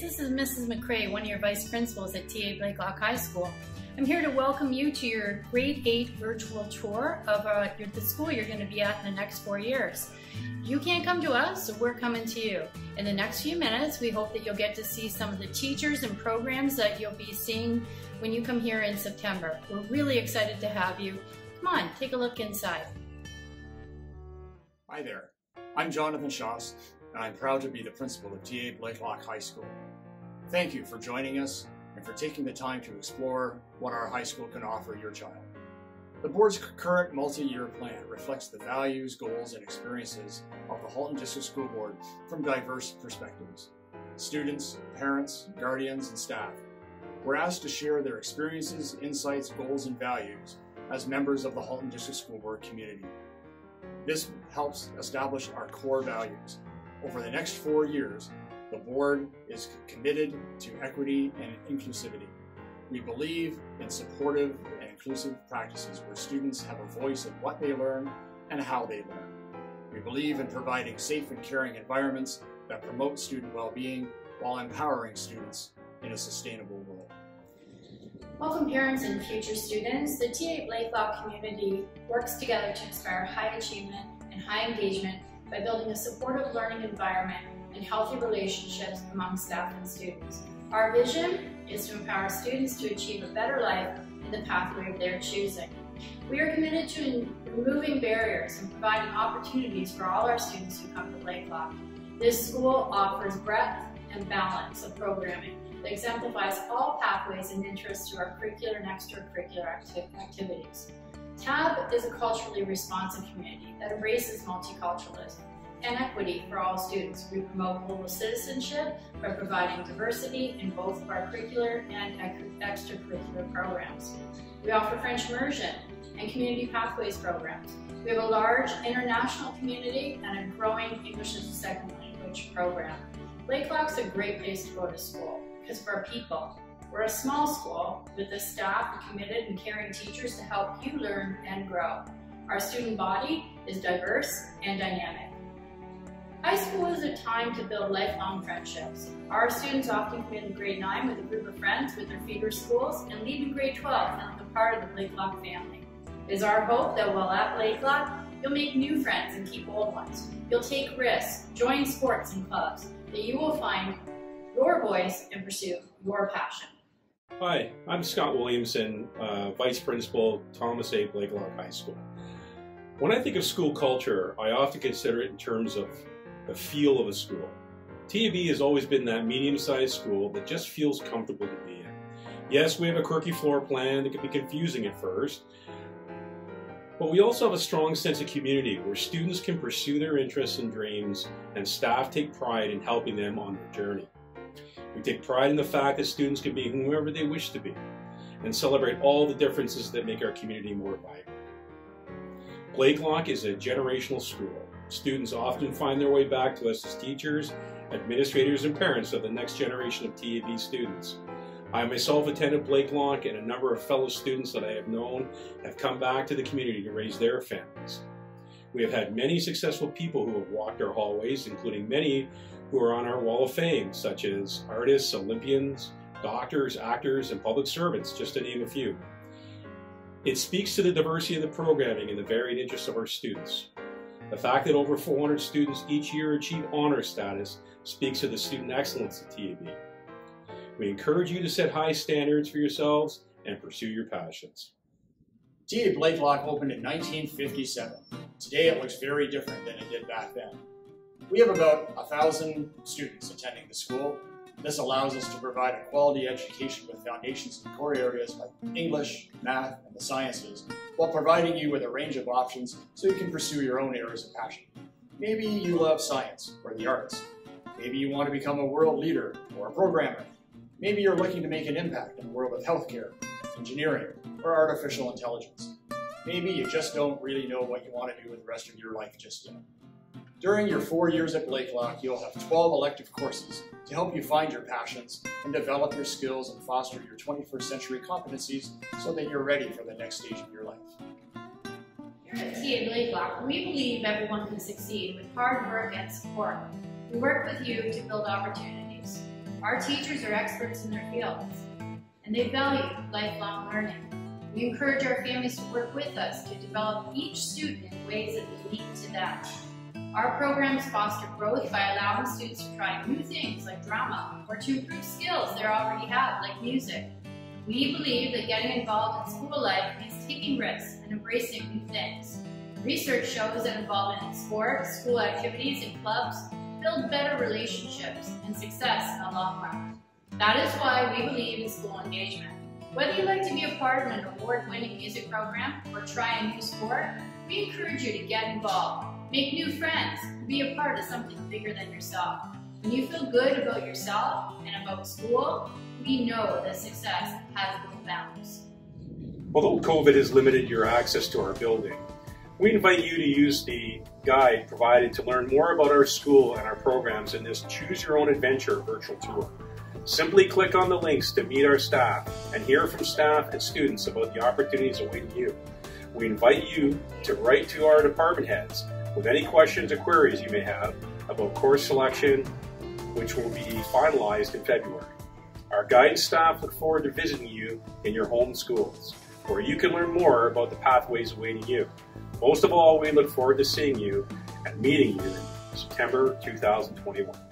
This is Mrs. MacRae, one of your vice principals at TA Blakelock High School. I'm here to welcome you to your grade 8 virtual tour of uh, the school you're going to be at in the next four years. You can't come to us, so we're coming to you. In the next few minutes, we hope that you'll get to see some of the teachers and programs that you'll be seeing when you come here in September. We're really excited to have you. Come on, take a look inside. Hi there. I'm Jonathan Shoss, and I'm proud to be the principal of TA Blakelock High School. Thank you for joining us and for taking the time to explore what our high school can offer your child. The board's current multi-year plan reflects the values, goals, and experiences of the Halton District School Board from diverse perspectives. Students, parents, guardians, and staff were asked to share their experiences, insights, goals, and values as members of the Halton District School Board community. This helps establish our core values. Over the next four years, the board is committed to equity and inclusivity. We believe in supportive and inclusive practices where students have a voice in what they learn and how they learn. We believe in providing safe and caring environments that promote student well-being while empowering students in a sustainable world. Welcome parents and future students. The TA Blakelock community works together to inspire high achievement and high engagement by building a supportive learning environment and healthy relationships among staff and students. Our vision is to empower students to achieve a better life in the pathway of their choosing. We are committed to removing barriers and providing opportunities for all our students who come to Blakelock. This school offers breadth and balance of programming that exemplifies all pathways and interests through our curricular and extracurricular acti activities. TAB is a culturally responsive community that embraces multiculturalism and equity for all students. We promote global citizenship by providing diversity in both our curricular and extracurricular programs. We offer French immersion and community pathways programs. We have a large international community and a growing English as a second language program. Blakelock's a great place to go to school because for our people. We're a small school with a staff of committed and caring teachers to help you learn and grow. Our student body is diverse and dynamic. High school is a time to build lifelong friendships. Our students often come in grade 9 with a group of friends with their feeder schools and leave in grade 12 feeling a part of the Blakelock family. It is our hope that while at Blakelock, you'll make new friends and keep old ones. You'll take risks, join sports and clubs, that you will find your voice and pursue your passion. Hi, I'm Scott Williamson, uh, Vice Principal, Thomas A. Blakelock High School. When I think of school culture, I often consider it in terms of the feel of a school. TAB has always been that medium-sized school that just feels comfortable to be in. Yes, we have a quirky floor plan that can be confusing at first, but we also have a strong sense of community where students can pursue their interests and dreams and staff take pride in helping them on their journey. We take pride in the fact that students can be whomever they wish to be and celebrate all the differences that make our community more vibrant. Blakelock is a generational school. Students often find their way back to us as teachers, administrators, and parents of the next generation of TAB students. I myself attended Blakelock and a number of fellow students that I have known have come back to the community to raise their families. We have had many successful people who have walked our hallways, including many who are on our wall of fame, such as artists, Olympians, doctors, actors, and public servants, just to name a few. It speaks to the diversity of the programming and the varied interests of our students. The fact that over 400 students each year achieve honor status speaks to the student excellence at TAB. We encourage you to set high standards for yourselves and pursue your passions. TA Blakelock opened in 1957. Today it looks very different than it did back then. We have about a thousand students attending the school. This allows us to provide a quality education with foundations in core areas like English, math, and the sciences, while providing you with a range of options so you can pursue your own areas of passion. Maybe you love science or the arts. Maybe you want to become a world leader or a programmer. Maybe you're looking to make an impact in the world of healthcare, engineering, or artificial intelligence. Maybe you just don't really know what you want to do with the rest of your life just yet. During your four years at Blakelock, you'll have 12 elective courses to help you find your passions and develop your skills and foster your 21st century competencies so that you're ready for the next stage of your life. Here at TA Blakelock, we believe everyone can succeed with hard work and support. We work with you to build opportunities. Our teachers are experts in their fields, and they value lifelong learning. We encourage our families to work with us to develop each student in ways that are unique to them. Our programs foster growth by allowing students to try new things like drama or to improve skills they already have like music. We believe that getting involved in school life means taking risks and embracing new things. Research shows that involvement in sports, school activities, and clubs build better relationships and success in the long run. That is why we believe in school engagement. Whether you like to be a part of an award-winning music program or try a new sport, we encourage you to get involved, make new friends, be a part of something bigger than yourself. When you feel good about yourself and about school, we know that success has no bounds. Although COVID has limited your access to our building, we invite you to use the guide provided to learn more about our school and our programs in this Choose Your Own Adventure virtual tour. Simply click on the links to meet our staff and hear from staff and students about the opportunities awaiting you. We invite you to write to our department heads with any questions or queries you may have about course selection, which will be finalized in February. Our guidance staff look forward to visiting you in your home schools, where you can learn more about the pathways awaiting you. Most of all, we look forward to seeing you and meeting you in September 2021.